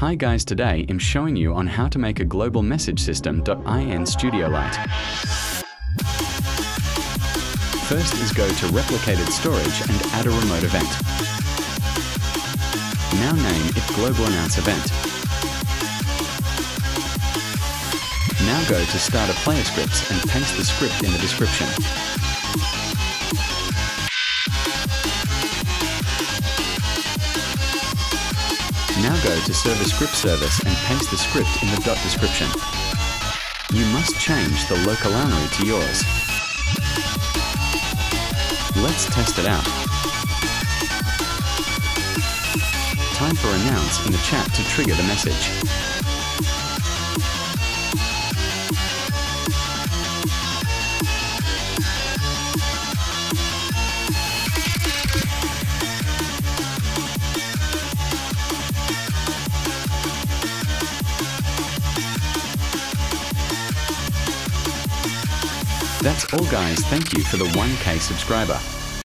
Hi guys, today I'm showing you on how to make a global message system.in StudioLite. First is go to replicated storage and add a remote event. Now name it global announce event. Now go to start a player scripts and paste the script in the description. Now go to Server Script Service and paste the script in the dot description. You must change the local ANRI to yours. Let's test it out. Time for announce in the chat to trigger the message. That's all guys, thank you for the 1k subscriber.